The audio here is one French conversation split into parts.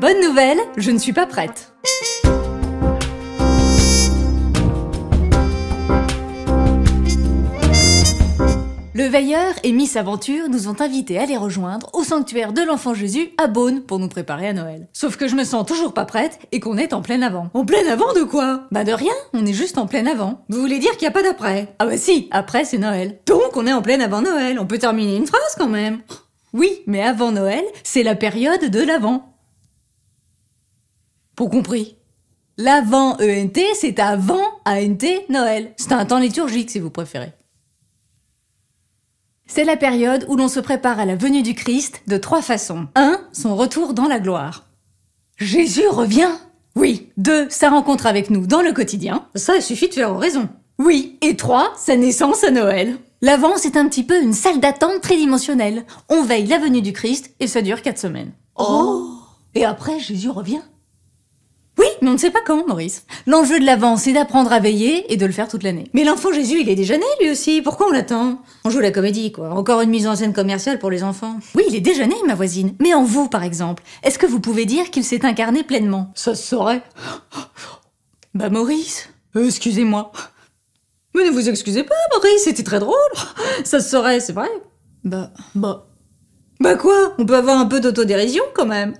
Bonne nouvelle, je ne suis pas prête. Le veilleur et Miss Aventure nous ont invités à les rejoindre au sanctuaire de l'enfant Jésus à Beaune pour nous préparer à Noël. Sauf que je me sens toujours pas prête et qu'on est en plein avant. En plein avant de quoi? Bah de rien, on est juste en plein avant. Vous voulez dire qu'il n'y a pas d'après? Ah bah si, après c'est Noël. Donc on est en plein avant Noël, on peut terminer une phrase quand même. Oui, mais avant Noël, c'est la période de l'avant. Pour compris. L'avant ENT, c'est avant ANT Noël. C'est un temps liturgique si vous préférez. C'est la période où l'on se prépare à la venue du Christ de trois façons. 1. Son retour dans la gloire. Jésus revient Oui. 2. Sa rencontre avec nous dans le quotidien. Ça, il suffit de faire oraison. Oui. Et 3. Sa naissance à Noël. L'avant, c'est un petit peu une salle d'attente tridimensionnelle. On veille la venue du Christ et ça dure 4 semaines. Oh Et après, Jésus revient Oui, mais on ne sait pas quand, Maurice. L'enjeu de l'avant, c'est d'apprendre à veiller et de le faire toute l'année. Mais l'enfant Jésus, il est déjà né lui aussi, pourquoi on l'attend? On joue la comédie, quoi. Encore une mise en scène commerciale pour les enfants. Oui, il est déjà né, ma voisine. Mais en vous, par exemple, est-ce que vous pouvez dire qu'il s'est incarné pleinement? Ça se saurait. Bah, Maurice, Euh, excusez-moi. Mais ne vous excusez pas, Maurice, c'était très drôle. Ça se saurait, c'est vrai. Bah, Bah. Bah quoi? On peut avoir un peu d'autodérision quand même.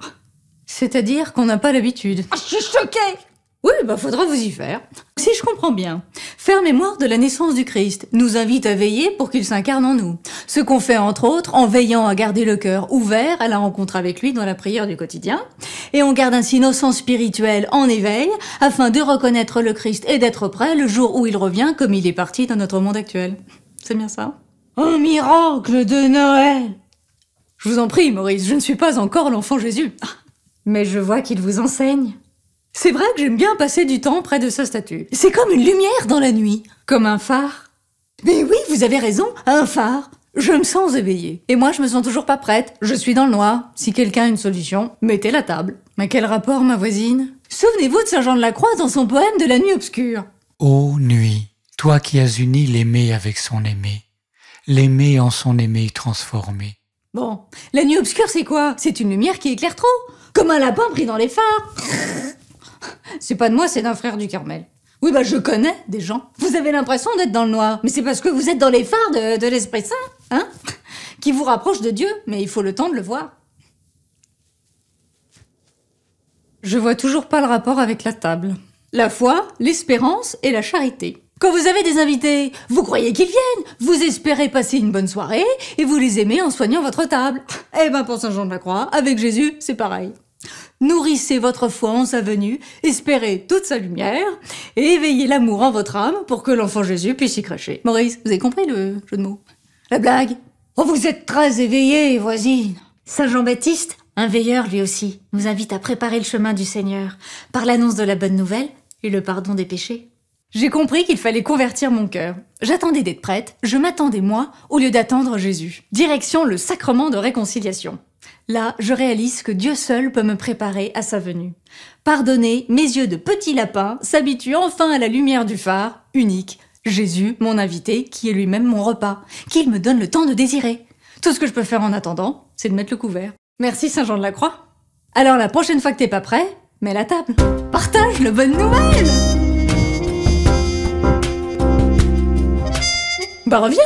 C'est-à-dire qu'on n'a pas l'habitude. Ah, je suis choquée Oui, bah faudra vous y faire. Si je comprends bien, faire mémoire de la naissance du Christ nous invite à veiller pour qu'il s'incarne en nous. Ce qu'on fait entre autres en veillant à garder le cœur ouvert à la rencontre avec lui dans la prière du quotidien. Et on garde ainsi nos sens spirituels en éveil afin de reconnaître le Christ et d'être prêt le jour où il revient comme il est parti dans notre monde actuel. C'est bien ça? Un miracle de Noël Je vous en prie, Maurice, je ne suis pas encore l'enfant Jésus. Mais je vois qu'il vous enseigne. C'est vrai que j'aime bien passer du temps près de sa statue. C'est comme une lumière dans la nuit, comme un phare. Mais oui, vous avez raison, un phare. Je me sens éveillée. Et moi, je me sens toujours pas prête. Je suis dans le noir. Si quelqu'un a une solution, mettez la table. Mais quel rapport, ma voisine? Souvenez-vous de Saint Jean de la Croix dans son poème de la nuit obscure. Ô nuit, toi qui as uni l'aimé avec son aimé, l'aimé en son aimé transformé. Bon, la nuit obscure, c'est quoi? C'est une lumière qui éclaire trop. Comme un lapin pris dans les phares. C'est pas de moi, c'est d'un frère du Carmel. Oui, bah je connais des gens. Vous avez l'impression d'être dans le noir, mais c'est parce que vous êtes dans les phares de, de l'Esprit Saint, hein Qui vous rapproche de Dieu, mais il faut le temps de le voir. Je vois toujours pas le rapport avec la table. La foi, l'espérance et la charité. Quand vous avez des invités, vous croyez qu'ils viennent, vous espérez passer une bonne soirée et vous les aimez en soignant votre table. Eh ben pour Saint Jean de la Croix, avec Jésus, c'est pareil. Nourrissez votre foi en sa venue, espérez toute sa lumière, et éveillez l'amour en votre âme pour que l'enfant Jésus puisse y cracher. Maurice, vous avez compris le jeu de mots? La blague? Oh, vous êtes très éveillée, voisine. Saint Jean-Baptiste, un veilleur lui aussi, nous invite à préparer le chemin du Seigneur par l'annonce de la bonne nouvelle et le pardon des péchés. J'ai compris qu'il fallait convertir mon cœur. J'attendais d'être prête, je m'attendais moi, au lieu d'attendre Jésus. Direction le sacrement de réconciliation. Là, je réalise que Dieu seul peut me préparer à sa venue. Pardonner, mes yeux de petit lapin s'habituent enfin à la lumière du phare, unique, Jésus, mon invité, qui est lui-même mon repas, qu'il me donne le temps de désirer. Tout ce que je peux faire en attendant, c'est de mettre le couvert. Merci Saint Jean de la Croix. Alors la prochaine fois que t'es pas prêt, mets la table. Partage le bonne nouvelle Bah reviens